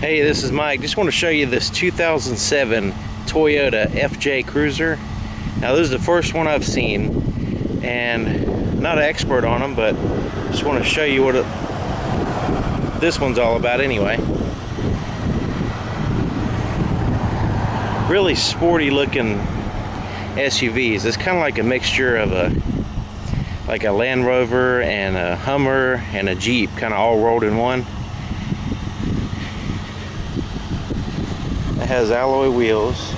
Hey, this is Mike. Just want to show you this 2007 Toyota FJ Cruiser. Now, this is the first one I've seen, and not an expert on them, but just want to show you what it, this one's all about anyway. Really sporty looking SUVs. It's kind of like a mixture of a like a Land Rover and a Hummer and a Jeep, kind of all rolled in one. Has alloy wheels.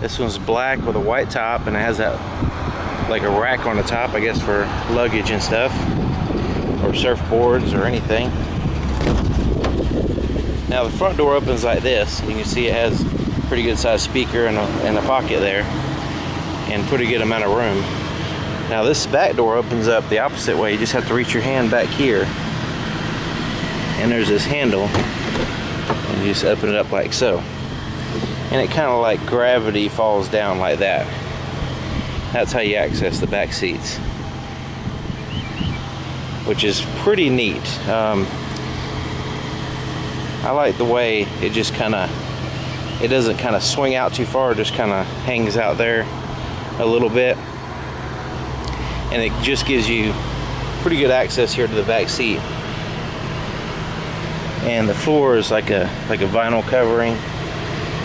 This one's black with a white top and it has that like a rack on the top, I guess for luggage and stuff or surfboards or anything. Now the front door opens like this. You can see it has a pretty good sized speaker and a, and a pocket there and pretty good amount of room. Now this back door opens up the opposite way. You just have to reach your hand back here and there's this handle and you just open it up like so. And it kind of like gravity falls down like that. That's how you access the back seats. Which is pretty neat. Um, I like the way it just kind of it doesn't kind of swing out too far it just kind of hangs out there a little bit. And it just gives you pretty good access here to the back seat and the floor is like a like a vinyl covering.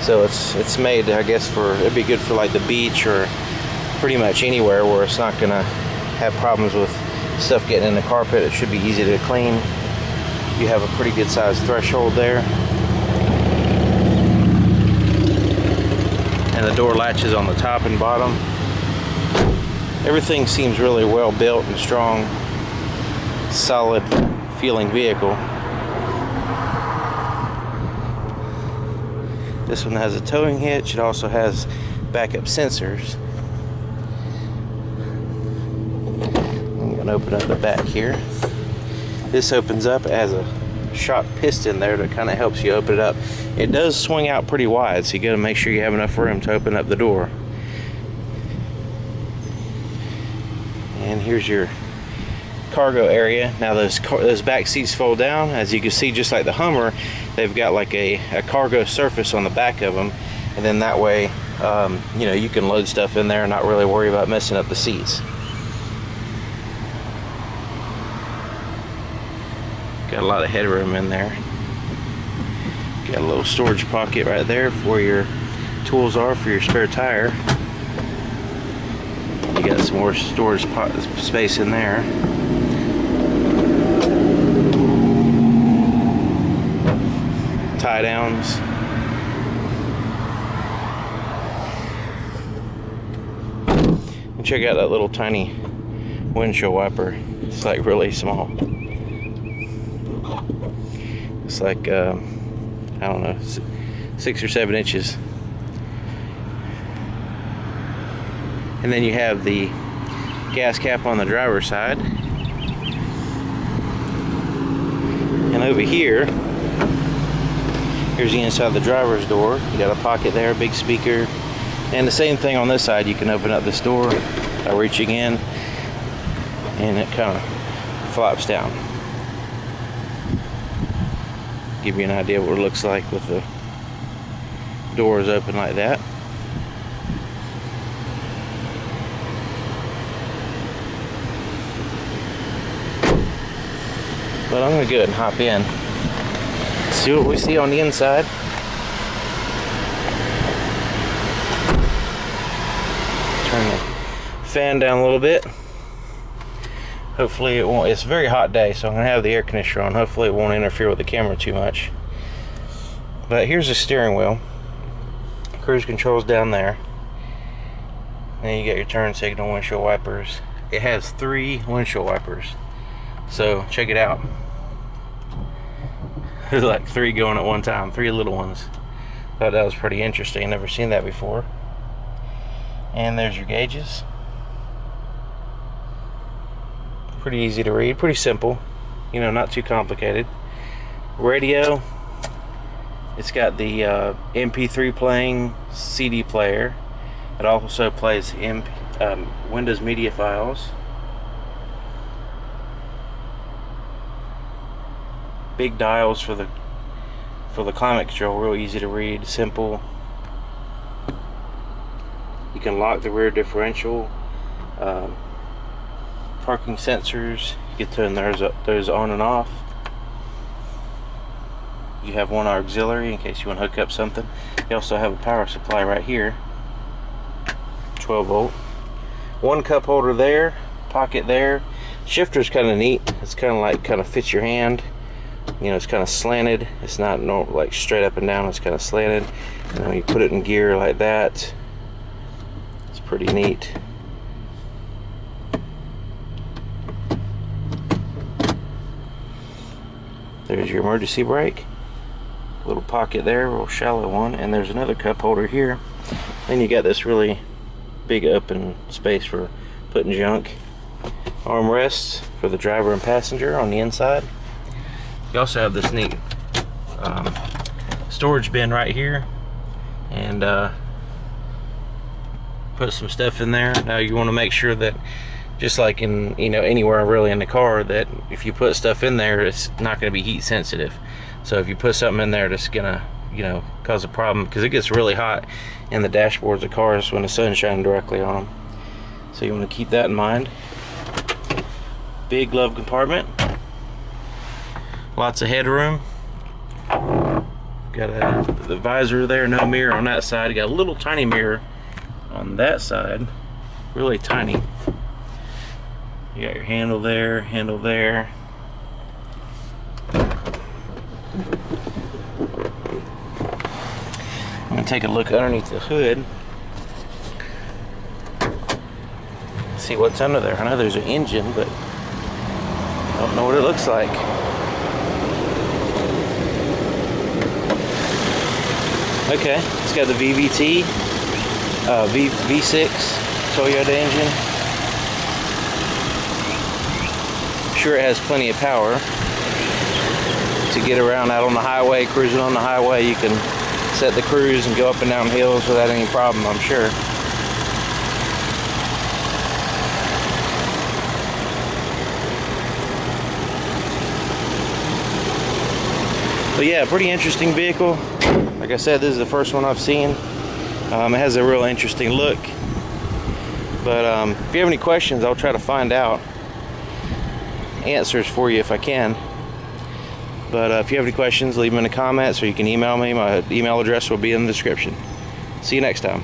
So it's it's made I guess for it'd be good for like the beach or pretty much anywhere where it's not gonna have problems with stuff getting in the carpet. It should be easy to clean. You have a pretty good sized threshold there. And the door latches on the top and bottom. Everything seems really well built and strong solid feeling vehicle This one has a towing hitch. It also has backup sensors. I'm to open up the back here. This opens up as a shot piston there that kind of helps you open it up. It does swing out pretty wide, so you got to make sure you have enough room to open up the door. And here's your cargo area. Now those car those back seats fold down. As you can see, just like the Hummer, they've got like a, a cargo surface on the back of them, and then that way, um, you know, you can load stuff in there and not really worry about messing up the seats. Got a lot of headroom in there. Got a little storage pocket right there for your tools are for your spare tire. You got some more storage space in there. Downs. And check out that little tiny windshield wiper. It's like really small. It's like, uh, I don't know, six or seven inches. And then you have the gas cap on the driver's side. And over here, Here's the inside of the driver's door. You got a pocket there, a big speaker. And the same thing on this side. You can open up this door by reaching in and it kind of flops down. Give you an idea what it looks like with the doors open like that. But I'm to go ahead and hop in see what we see on the inside. Turn the fan down a little bit. Hopefully it won't, it's a very hot day, so I'm gonna have the air conditioner on. Hopefully it won't interfere with the camera too much. But here's the steering wheel. Cruise controls down there. Then you got your turn signal, windshield wipers. It has three windshield wipers. So check it out. There's like three going at one time, three little ones. Thought that was pretty interesting. Never seen that before. And there's your gauges. Pretty easy to read, pretty simple. You know, not too complicated. Radio. It's got the uh, MP3 playing CD player. It also plays MP, um, Windows Media Files. Big dials for the for the climate control. Real easy to read, simple. You can lock the rear differential. Um, parking sensors. You can turn those those on and off. You have one auxiliary in case you want to hook up something. You also have a power supply right here. 12 volt. One cup holder there, pocket there. Shifter's kind of neat. It's kind of like kind of fits your hand. You know, it's kind of slanted. It's not no, like straight up and down. It's kind of slanted. And when you put it in gear like that, it's pretty neat. There's your emergency brake. Little pocket there, real shallow one. And there's another cup holder here. Then you got this really big open space for putting junk. Armrests for the driver and passenger on the inside. You also have this neat um, storage bin right here. And uh, put some stuff in there. Now you want to make sure that just like in you know anywhere really in the car that if you put stuff in there it's not going to be heat sensitive so if you put something in there that's gonna you know cause a problem because it gets really hot in the dashboards of cars when the sun's shining directly on them so you want to keep that in mind big glove compartment lots of headroom got a the visor there no mirror on that side got a little tiny mirror on that side really tiny you got your handle there, handle there. I'm gonna take a look underneath the hood. See what's under there. I know there's an engine, but I don't know what it looks like. Okay, it's got the VVT, uh, v V6 Toyota engine. sure it has plenty of power to get around out on the highway, cruising on the highway. You can set the cruise and go up and down hills without any problem, I'm sure. But yeah, pretty interesting vehicle. Like I said, this is the first one I've seen. Um, it has a real interesting look. But um, if you have any questions, I'll try to find out answers for you if I can. But uh, if you have any questions, leave them in the comments or you can email me. My email address will be in the description. See you next time.